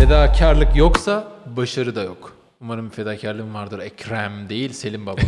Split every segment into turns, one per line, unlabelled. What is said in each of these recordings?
Fedakarlık yoksa başarı da yok. Umarım bir fedakarlığım vardır. Ekrem değil Selim Baba.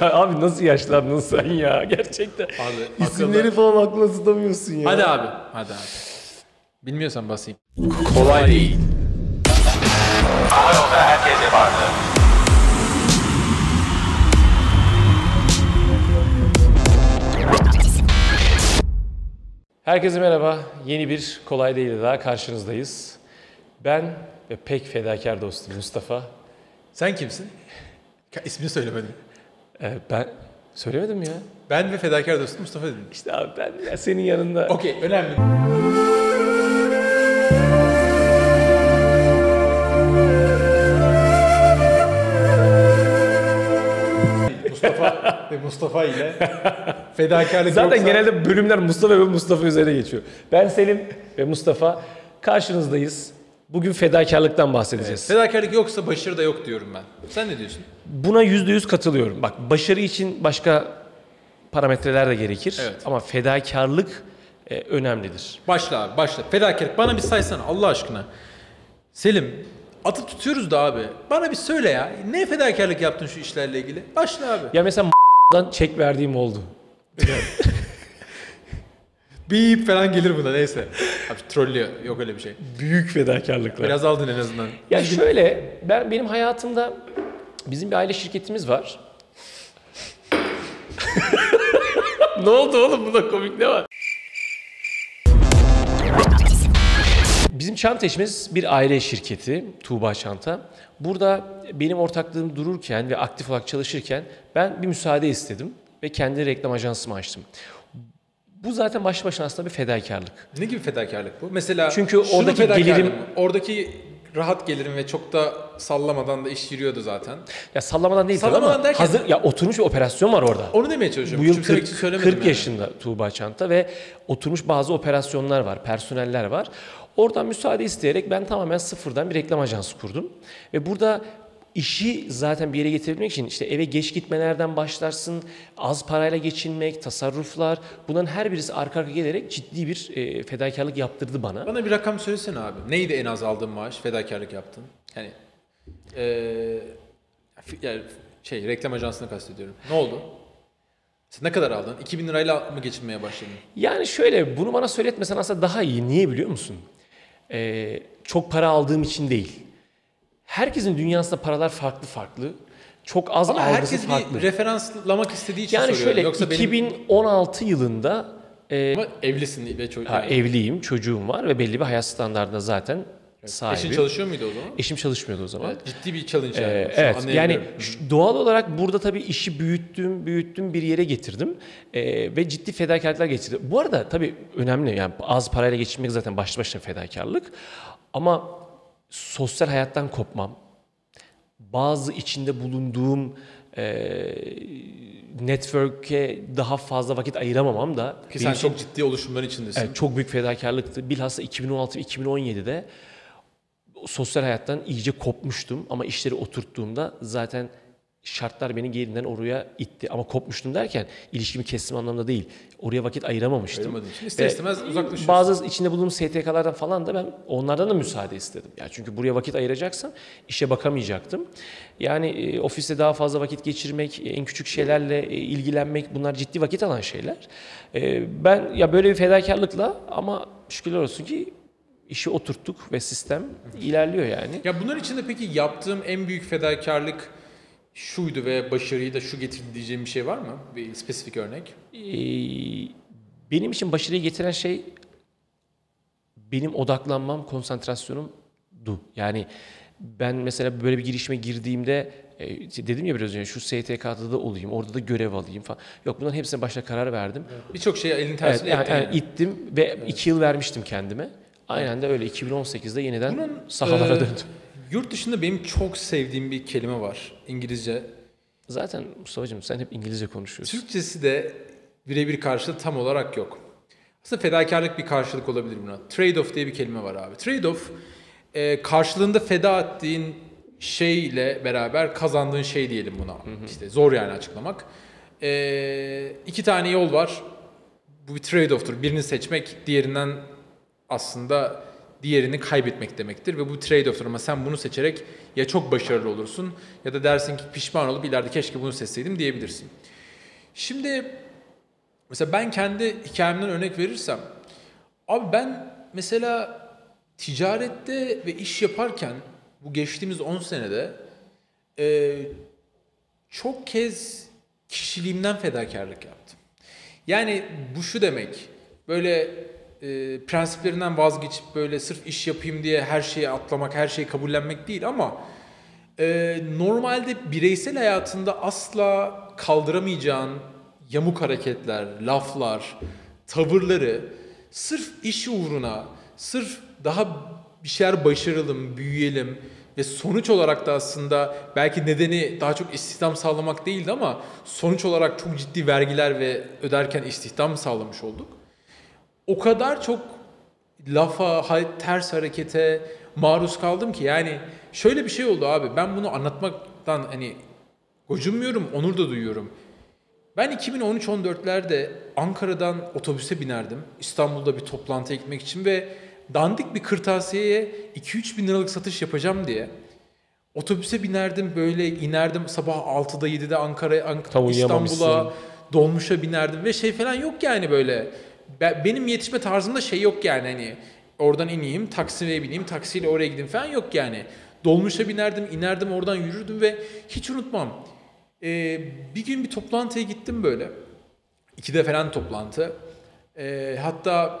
abi nasıl yaşlandın sen ya gerçekten.
Abi,
İsimleri falan aklına tutamıyorsun ya.
Hadi abi. Hadi abi. Bilmiyorsan basayım. Kolay değil.
Yolda herkese vardı.
Herkese merhaba. Yeni bir Kolay Değil daha karşınızdayız. Ben ve pek fedakar dostum Mustafa.
Sen kimsin? İsmini söylemedim.
Ee, ben söylemedim ya.
Ben ve fedakar dostum Mustafa dedim.
İşte abi ben ya senin yanında.
Okey önemli. Mustafa ve Mustafa ile fedakarlık
Zaten
yoksa-
genelde bölümler Mustafa ve Mustafa üzerine geçiyor. Ben Selim ve Mustafa karşınızdayız. Bugün fedakarlıktan bahsedeceğiz.
fedakarlık yoksa başarı da yok diyorum ben. Sen ne diyorsun?
Buna yüzde yüz katılıyorum. Bak başarı için başka parametreler de gerekir.
Evet.
Ama fedakarlık e, önemlidir.
Başla abi başla. Fedakarlık bana bir saysana Allah aşkına. Selim atıp tutuyoruz da abi. Bana bir söyle ya. Ne fedakarlık yaptın şu işlerle ilgili? Başla abi.
Ya mesela çek verdiğim oldu.
Bip falan gelir buna neyse. Abi trollüyor. Yok öyle bir şey.
Büyük fedakarlıklar.
Biraz aldın en azından.
Ya şöyle, ben benim hayatımda bizim bir aile şirketimiz var. ne oldu oğlum? Bunda komik ne var? Bizim çanta işimiz bir aile şirketi, Tuğba Çanta. Burada benim ortaklığım dururken ve aktif olarak çalışırken ben bir müsaade istedim ve kendi reklam ajansımı açtım. Bu zaten başlı başına aslında bir fedakarlık.
Ne gibi fedakarlık bu? Mesela
Çünkü oradaki gelirim-?
Oradaki rahat gelirim ve çok da sallamadan da iş yürüyordu zaten.
Ya sallamadan değil
Sallamadan
ama
derken-
hazır ya oturmuş bir operasyon var orada.
Onu demeye çalışıyorum.
Bu yıl
Küçümsemek
40,
için söylemedim
40
yani.
yaşında Tuğba Çanta ve oturmuş bazı operasyonlar var, personeller var. Oradan müsaade isteyerek ben tamamen sıfırdan bir reklam ajansı kurdum. Ve burada işi zaten bir yere getirebilmek için işte eve geç gitmelerden başlarsın, az parayla geçinmek, tasarruflar bunların her birisi arka arka gelerek ciddi bir e, fedakarlık yaptırdı bana.
Bana bir rakam söylesene abi. Neydi en az aldığın maaş? Fedakarlık yaptın. Yani, fi- yani şey reklam ajansını kastediyorum. Ne oldu? Sen ne kadar aldın? 2000 lirayla mı geçinmeye başladın?
Yani şöyle bunu bana söyletmesen aslında daha iyi. Niye biliyor musun? Ee, çok para aldığım için değil. Herkesin dünyasında paralar farklı farklı. Çok az
Ama
algısı
herkes
farklı.
bir referanslamak istediği için
yani
soruyorum.
şöyle
Yoksa benim
2016 yılında e,
Ama evlisin ve çocuk.
ha, evliyim, çocuğum var ve belli bir hayat standartında zaten sahibi.
Eşin çalışıyor muydu o zaman?
Eşim çalışmıyordu o zaman.
Evet, ciddi bir challenge yani.
Ee, evet yani doğal olarak burada tabii işi büyüttüm, büyüttüm bir yere getirdim Ee, ve ciddi fedakarlıklar geçirdim. Bu arada tabii önemli yani az parayla geçinmek zaten başlı başına fedakarlık ama sosyal hayattan kopmam, bazı içinde bulunduğum e, network'e daha fazla vakit ayıramamam da
Ki sen çok ciddi oluşumların içindesin.
Evet, çok büyük fedakarlıktı. Bilhassa 2016-2017'de sosyal hayattan iyice kopmuştum ama işleri oturttuğumda zaten şartlar beni gerinden oraya itti. Ama kopmuştum derken ilişkimi kestim anlamda değil. Oraya vakit ayıramamıştım.
İçin ister
Ve
istemez uzaklaşıyorsun.
Bazı içinde bulunduğum STK'lardan falan da ben onlardan da müsaade istedim. Ya çünkü buraya vakit ayıracaksam işe bakamayacaktım. Yani e, ofiste daha fazla vakit geçirmek, e, en küçük şeylerle e, ilgilenmek bunlar ciddi vakit alan şeyler. E, ben ya böyle bir fedakarlıkla ama şükürler olsun ki işi oturttuk ve sistem ilerliyor yani.
Ya bunların içinde peki yaptığım en büyük fedakarlık şuydu ve başarıyı da şu getirdi diyeceğim bir şey var mı? Bir spesifik örnek.
Ee, benim için başarıyı getiren şey benim odaklanmam, konsantrasyonumdu. Yani ben mesela böyle bir girişime girdiğimde e, dedim ya biraz önce şu STK'da da olayım, orada da görev alayım falan. Yok bunların hepsine başta karar verdim.
Birçok şeye elin
Evet,
tersiyle ettin
yani
yani.
ittim ve iki yıl vermiştim kendime. Aynen de öyle 2018'de yeniden
Bunun,
sahalara
e,
döndüm.
Yurt dışında benim çok sevdiğim bir kelime var. İngilizce.
Zaten Mustafa'cığım sen hep İngilizce konuşuyorsun.
Türkçesi de birebir karşılığı tam olarak yok. Aslında fedakarlık bir karşılık olabilir buna. Trade-off diye bir kelime var abi. Trade-off e, karşılığında feda ettiğin şeyle beraber kazandığın şey diyelim buna. İşte zor yani açıklamak. E, iki tane yol var. Bu bir trade-off'tur. Birini seçmek diğerinden aslında diğerini kaybetmek demektir ve bu trade-off'tur ama sen bunu seçerek ya çok başarılı olursun ya da dersin ki pişman olup ileride keşke bunu seçseydim diyebilirsin. Şimdi mesela ben kendi hikayemden örnek verirsem abi ben mesela ticarette ve iş yaparken bu geçtiğimiz 10 senede e, çok kez kişiliğimden fedakarlık yaptım. Yani bu şu demek böyle e, prensiplerinden vazgeçip böyle sırf iş yapayım diye her şeyi atlamak, her şeyi kabullenmek değil ama e, normalde bireysel hayatında asla kaldıramayacağın yamuk hareketler, laflar, tavırları sırf iş uğruna, sırf daha bir şeyler başaralım, büyüyelim ve sonuç olarak da aslında belki nedeni daha çok istihdam sağlamak değildi ama sonuç olarak çok ciddi vergiler ve öderken istihdam sağlamış olduk. O kadar çok lafa, ters harekete maruz kaldım ki yani şöyle bir şey oldu abi. Ben bunu anlatmaktan hani gocunmuyorum, onur da duyuyorum. Ben 2013-14'lerde Ankara'dan otobüse binerdim. İstanbul'da bir toplantıya gitmek için ve dandik bir kırtasiyeye 2-3 bin liralık satış yapacağım diye otobüse binerdim böyle inerdim sabah 6'da 7'de Ankara'ya Ank İstanbul'a dolmuşa binerdim ve şey falan yok yani böyle benim yetişme tarzımda şey yok yani hani oradan ineyim taksiye bineyim taksiyle oraya gideyim falan yok yani dolmuşa binerdim inerdim oradan yürürdüm ve hiç unutmam ee, bir gün bir toplantıya gittim böyle ikide falan toplantı ee, hatta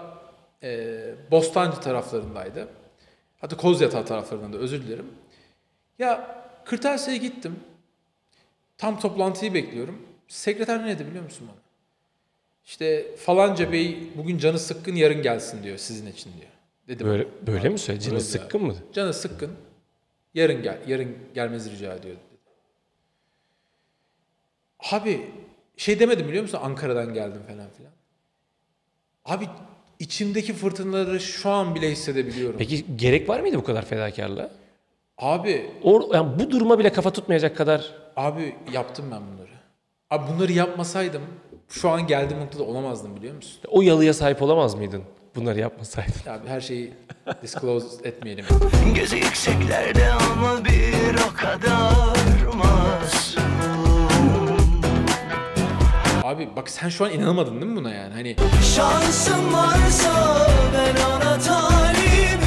e, Bostancı taraflarındaydı. Hatta Kozyatağı taraflarında özür dilerim. Ya kırtasiyeye gittim. Tam toplantıyı bekliyorum. Sekreter ne dedi biliyor musun bana? İşte falanca bey bugün canı sıkkın yarın gelsin diyor sizin için diyor.
Dedim. Böyle, böyle mi söyledi? Canı sıkkın mı?
Canı sıkkın. Yarın gel. Yarın gelmezi rica ediyor dedi. Abi şey demedim biliyor musun? Ankara'dan geldim falan filan. Abi içimdeki fırtınaları şu an bile hissedebiliyorum.
Peki gerek var mıydı bu kadar fedakarlığa?
Abi
Or, yani bu duruma bile kafa tutmayacak kadar
abi yaptım ben bunları. Abi bunları yapmasaydım şu an geldiğim noktada olamazdım biliyor musun?
o yalıya sahip olamaz mıydın? Bunları yapmasaydın.
Abi her şeyi disclose etmeyelim.
Gözü yükseklerde ama bir o kadar masum.
Abi bak sen şu an inanamadın değil mi buna yani? Hani
Şansım varsa ben ona talibim.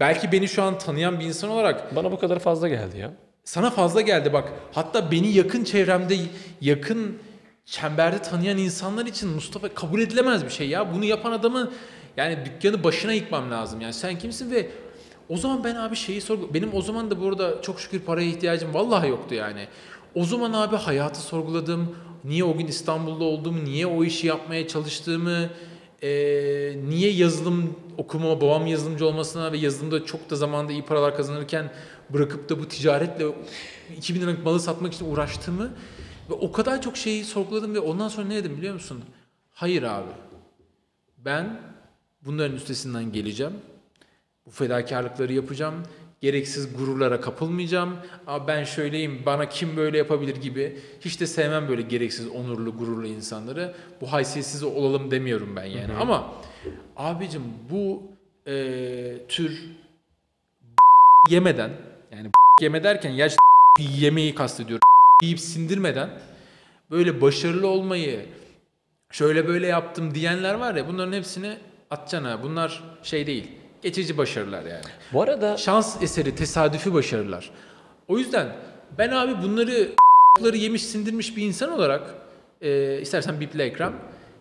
belki beni şu an tanıyan bir insan olarak
Bana bu kadar fazla geldi ya.
Sana fazla geldi bak. Hatta beni yakın çevremde yakın çemberde tanıyan insanlar için Mustafa kabul edilemez bir şey ya. Bunu yapan adamı yani dükkanı başına yıkmam lazım. Yani sen kimsin ve o zaman ben abi şeyi sorgu benim o zaman da burada çok şükür paraya ihtiyacım vallahi yoktu yani. O zaman abi hayatı sorguladım. Niye o gün İstanbul'da olduğumu, niye o işi yapmaya çalıştığımı, e, niye yazılım okumama, babam yazılımcı olmasına ve yazılımda çok da zamanda iyi paralar kazanırken bırakıp da bu ticaretle 2000 liralık malı satmak için uğraştığımı ve o kadar çok şeyi sorguladım ve ondan sonra ne dedim biliyor musun? Hayır abi. Ben bunların üstesinden geleceğim. Bu fedakarlıkları yapacağım. Gereksiz gururlara kapılmayacağım. Aa ben şöyleyim, bana kim böyle yapabilir gibi. Hiç de sevmem böyle gereksiz, onurlu, gururlu insanları. Bu haysiyetsiz olalım demiyorum ben yani. Ama abicim bu e, tür yemeden, yani yeme derken yaş yemeği kastediyorum. yiyip sindirmeden böyle başarılı olmayı şöyle böyle yaptım diyenler var ya bunların hepsini atacaksın ha. Bunlar şey değil. Geçici başarılar yani.
Bu arada
Şans eseri, tesadüfi başarılar. O yüzden ben abi bunları ları yemiş sindirmiş bir insan olarak e, istersen biple ekran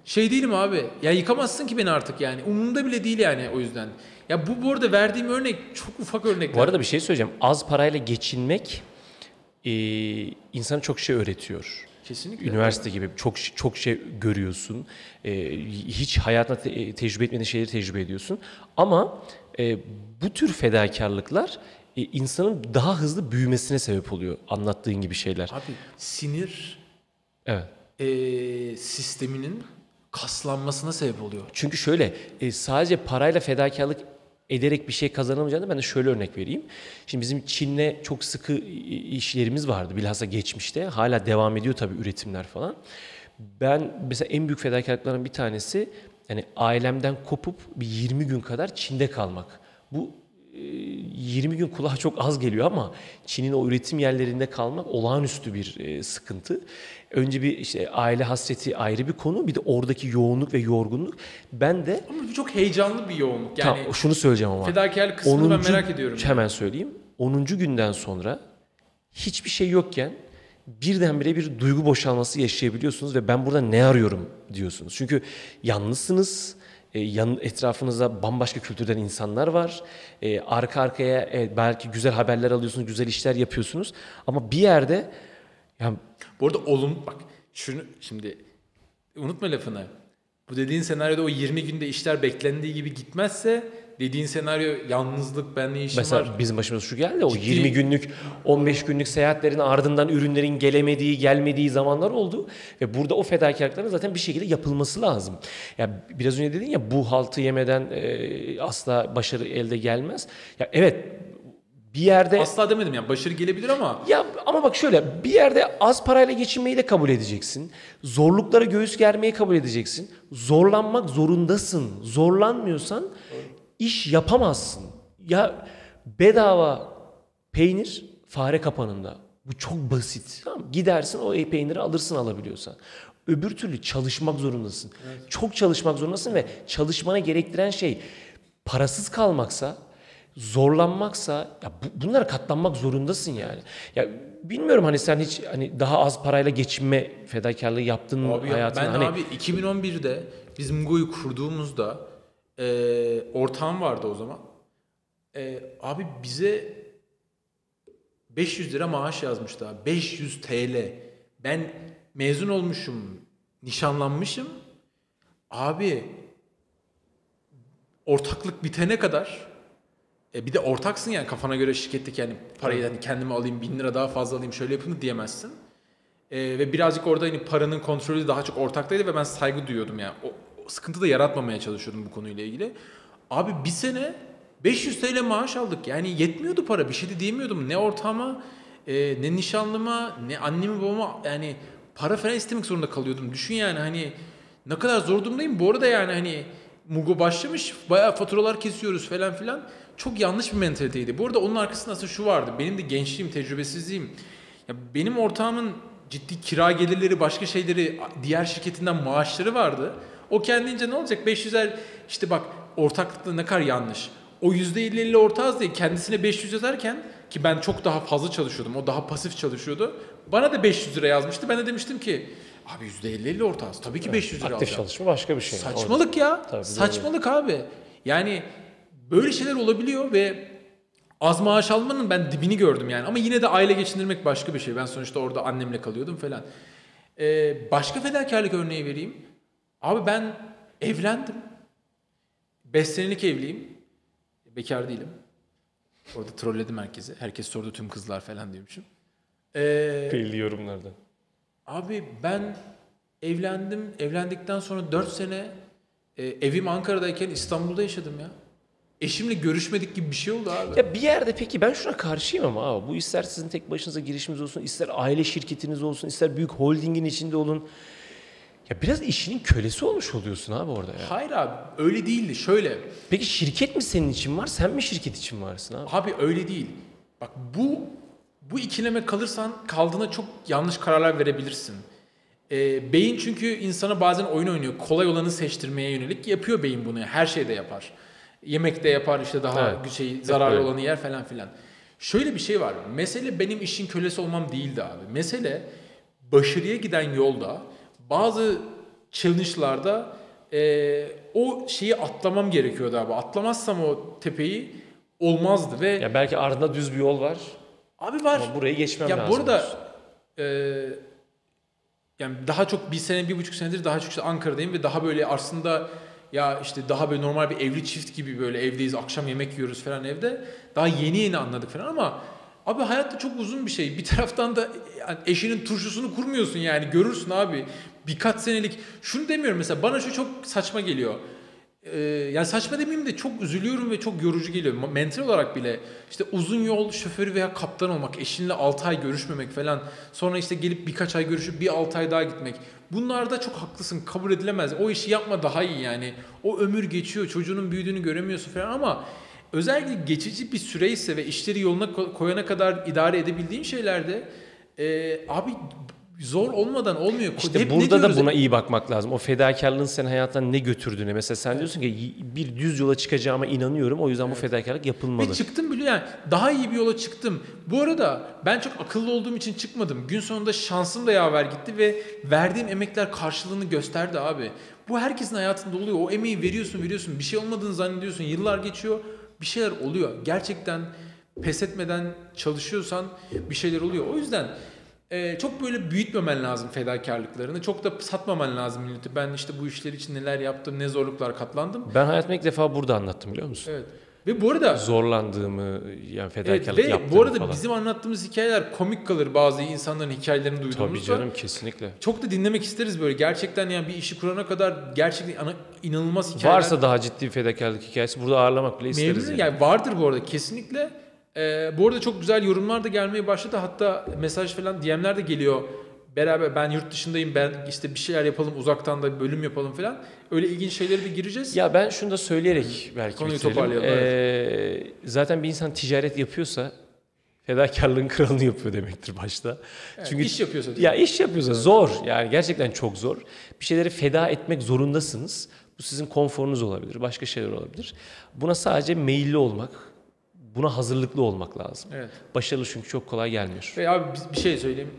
şey değilim abi. Ya yıkamazsın ki beni artık yani. Umurumda bile değil yani o yüzden. Ya bu bu arada verdiğim örnek çok ufak örnekler.
bu arada bir şey söyleyeceğim. Az parayla geçinmek e, insana çok şey öğretiyor.
Kesinlikle.
Üniversite gibi çok çok şey görüyorsun. E, hiç hayatında te- tecrübe etmediğin şeyleri tecrübe ediyorsun. Ama e, bu tür fedakarlıklar e, insanın daha hızlı büyümesine sebep oluyor. Anlattığın gibi şeyler.
Abi sinir
Evet.
e, sisteminin kaslanmasına sebep oluyor.
Çünkü şöyle e, sadece parayla fedakarlık ederek bir şey kazanamayacağını ben de şöyle örnek vereyim. Şimdi bizim Çin'le çok sıkı işlerimiz vardı bilhassa geçmişte. Hala devam ediyor tabii üretimler falan. Ben mesela en büyük fedakarlıkların bir tanesi Yani ailemden kopup bir 20 gün kadar Çin'de kalmak. Bu e, 20 gün kulağa çok az geliyor ama Çin'in o üretim yerlerinde kalmak olağanüstü bir e, sıkıntı. Önce bir işte aile hasreti ayrı bir konu, bir de oradaki yoğunluk ve yorgunluk. Ben de
Ama bu çok heyecanlı bir yoğunluk. Yani
Tamam, şunu söyleyeceğim ama.
fedakarlık kısmını ben merak ediyorum.
Hemen söyleyeyim. 10. günden sonra hiçbir şey yokken birdenbire bir duygu boşalması yaşayabiliyorsunuz ve ben burada ne arıyorum diyorsunuz. Çünkü yalnızsınız. E, yan, etrafınızda bambaşka kültürden insanlar var. E, arka arkaya belki güzel haberler alıyorsunuz, güzel işler yapıyorsunuz. Ama bir yerde ya
Bu arada olum bak şunu şimdi unutma lafını. Bu dediğin senaryoda o 20 günde işler beklendiği gibi gitmezse dediğin senaryo yalnızlık ben ne işim
Mesela
var.
bizim başımıza şu geldi. O
Ciddi-
20 günlük, 15 günlük seyahatlerin ardından ürünlerin gelemediği, gelmediği zamanlar oldu. Ve burada o fedakarlıkların zaten bir şekilde yapılması lazım. Ya biraz önce dedin ya bu haltı yemeden e, asla başarı elde gelmez. Ya evet bir yerde
Asla demedim yani başarı gelebilir ama
ya ama bak şöyle bir yerde az parayla geçinmeyi de kabul edeceksin. Zorluklara göğüs germeyi kabul edeceksin. Zorlanmak zorundasın. Zorlanmıyorsan iş yapamazsın. Ya bedava peynir fare kapanında. Bu çok basit. Tamam, gidersin o peyniri alırsın alabiliyorsan. Öbür türlü çalışmak zorundasın. Çok çalışmak zorundasın ve çalışmana gerektiren şey parasız kalmaksa, zorlanmaksa ya bu, bunlara katlanmak zorundasın yani. Ya bilmiyorum hani sen hiç hani daha az parayla geçinme fedakarlığı yaptın mı
Abi ya,
hayatında?
ben
hani
abi 2011'de biz Mugo'yu kurduğumuzda e, ortağım vardı o zaman. E, abi bize 500 lira maaş yazmıştı abi. 500 TL. Ben mezun olmuşum, nişanlanmışım. Abi ortaklık bitene kadar e bir de ortaksın yani kafana göre şirketteki yani parayı hani kendime alayım bin lira daha fazla alayım şöyle yapayım diyemezsin. Ee, ve birazcık orada hani paranın kontrolü daha çok ortaktaydı ve ben saygı duyuyordum yani. O, o sıkıntı da yaratmamaya çalışıyordum bu konuyla ilgili. Abi bir sene 500 TL maaş aldık. Yani yetmiyordu para. Bir şey de diyemiyordum. Ne ortağıma, e, ne nişanlıma, ne annemi babama yani para falan istemek zorunda kalıyordum. Düşün yani hani ne kadar zor durumdayım. Bu arada yani hani Mugo başlamış. Bayağı faturalar kesiyoruz falan filan. Çok yanlış bir mentaliteydi. Bu arada onun arkasında aslında şu vardı. Benim de gençliğim, tecrübesizliğim. Ya benim ortağımın ciddi kira gelirleri, başka şeyleri, diğer şirketinden maaşları vardı. O kendince ne olacak? 500'er işte bak ortaklıkta ne kadar yanlış. O %50-50 ortağız diye kendisine 500 yazarken ki ben çok daha fazla çalışıyordum. O daha pasif çalışıyordu. Bana da 500 lira yazmıştı. Ben de demiştim ki abi %50-50 ortağız. Tabii ki 500 lira
aktif
alacağım.
çalışma başka bir şey.
Saçmalık ya.
Tabii,
Saçmalık abi. Yani böyle şeyler olabiliyor ve az maaş almanın ben dibini gördüm yani. Ama yine de aile geçindirmek başka bir şey. Ben sonuçta orada annemle kalıyordum falan. Ee, başka fedakarlık örneği vereyim. Abi ben evlendim. 5 senelik evliyim. Bekar değilim. Orada trolledim herkesi. Herkes sordu tüm kızlar falan diyormuşum. Ee,
Belli yorumlardan.
Abi ben evlendim. Evlendikten sonra 4 sene e, evim Ankara'dayken İstanbul'da yaşadım ya. Eşimle görüşmedik gibi bir şey oldu abi.
Ya bir yerde peki ben şuna karşıyım ama abi bu ister sizin tek başınıza girişiminiz olsun, ister aile şirketiniz olsun, ister büyük holdingin içinde olun. Ya biraz işinin kölesi olmuş oluyorsun abi orada ya.
Hayır abi öyle değildi. Şöyle
Peki şirket mi senin için var, sen mi şirket için varsın abi?
abi öyle değil. Bak bu bu ikileme kalırsan kaldığına çok yanlış kararlar verebilirsin. Ee, beyin çünkü insana bazen oyun oynuyor. Kolay olanı seçtirmeye yönelik yapıyor beyin bunu. Her şeyde yapar. Yemekte yapar işte daha
Evet.
şey zararlı
öyle.
olanı yer falan filan. Şöyle bir şey var. Mesele benim işin kölesi olmam değildi abi. Mesele başarıya giden yolda bazı challenge'larda eee, o şeyi atlamam gerekiyordu abi. Atlamazsam o tepeyi olmazdı ve
Ya belki ardında düz bir yol var
abi var.
ama burayı geçmem
ya
lazım.
bu arada eee, yani daha çok bir sene, bir buçuk senedir daha çok işte Ankara'dayım ve daha böyle aslında ya işte daha böyle normal bir evli çift gibi böyle evdeyiz, akşam yemek yiyoruz falan evde. Daha yeni yeni anladık falan ama abi hayatta çok uzun bir şey. Bir taraftan da yani eşinin turşusunu kurmuyorsun yani görürsün abi. Birkaç senelik şunu demiyorum mesela bana şu çok saçma geliyor. E, yani saçma demeyeyim de çok üzülüyorum ve çok yorucu geliyor. Mental olarak bile işte uzun yol şoförü veya kaptan olmak, eşinle 6 ay görüşmemek falan. Sonra işte gelip birkaç ay görüşüp bir 6 ay daha gitmek. Bunlarda çok haklısın kabul edilemez. O işi yapma daha iyi yani. O ömür geçiyor çocuğunun büyüdüğünü göremiyorsun falan ama özellikle geçici bir süreyse ve işleri yoluna ko- koyana kadar idare edebildiğin şeylerde e, abi zor olmadan olmuyor.
İşte
Hep
burada da buna iyi bakmak lazım. O fedakarlığın senin hayattan ne götürdüğüne. Mesela sen diyorsun ki bir düz yola çıkacağıma inanıyorum. O yüzden bu fedakarlık yapılmalı.
Ve çıktım bile yani daha iyi bir yola çıktım. Bu arada ben çok akıllı olduğum için çıkmadım. Gün sonunda şansım da yaver gitti ve verdiğim emekler karşılığını gösterdi abi. Bu herkesin hayatında oluyor. O emeği veriyorsun veriyorsun. Bir şey olmadığını zannediyorsun. Yıllar geçiyor. Bir şeyler oluyor. Gerçekten pes etmeden çalışıyorsan bir şeyler oluyor. O yüzden e, çok böyle büyütmemen lazım fedakarlıklarını. Çok da satmaman lazım milleti. Ben işte bu işler için neler yaptım, ne zorluklar katlandım.
Ben hayatımda ilk defa burada anlattım biliyor musun?
Evet. Ve bu arada
Zorlandığımı, yani
Evet
fedakarlık
ve
yaptığımı
bu arada
falan.
bizim anlattığımız hikayeler komik kalır bazı insanların hikayelerini
Tabii
duyduğumuzda.
canım kesinlikle.
Çok da dinlemek isteriz böyle. Gerçekten yani bir işi kurana kadar gerçekten ana- inanılmaz hikayeler.
Varsa daha ciddi bir fedakarlık hikayesi burada ağırlamak bile isteriz.
Memnun-
yani.
yani vardır bu arada kesinlikle. Ee, bu arada çok güzel yorumlar da gelmeye başladı. Hatta mesaj falan DM'ler de geliyor. Beraber ben yurt dışındayım ben işte bir şeyler yapalım uzaktan da bir bölüm yapalım falan. Öyle ilginç şeylere de gireceğiz.
Ya ben şunu da söyleyerek belki
Konuyu
bitirelim.
toparlayalım,
Ee, zaten bir insan ticaret yapıyorsa fedakarlığın kralını yapıyor demektir başta.
Evet,
Çünkü
iş yapıyorsa.
ya iş yapıyorsa zor. Yani gerçekten çok zor. Bir şeyleri feda etmek zorundasınız. Bu sizin konforunuz olabilir, başka şeyler olabilir. Buna sadece meyilli olmak, buna hazırlıklı olmak lazım.
Evet.
Başarılı çünkü çok kolay gelmiyor.
Ve abi bir- şey söyleyeyim.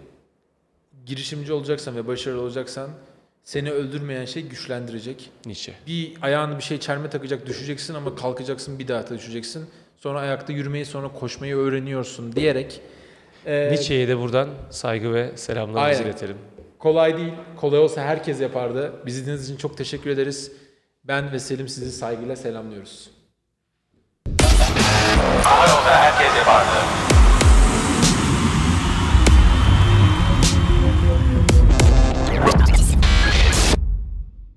Girişimci olacaksan ve başarılı olacaksan seni öldürmeyen şey güçlendirecek.
Nietzsche.
Bir ayağını bir şey çelme takacak düşeceksin ama kalkacaksın bir daha da düşeceksin. Sonra ayakta yürümeyi sonra koşmayı öğreniyorsun diyerek. e,
Nietzsche'ye de buradan saygı ve selamlarımızı iletelim.
kolay değil. Kolay olsa herkes yapardı. Bizi dinlediğiniz için çok teşekkür ederiz. Ben ve Selim sizi saygıyla selamlıyoruz. 还有在 FK 这块的。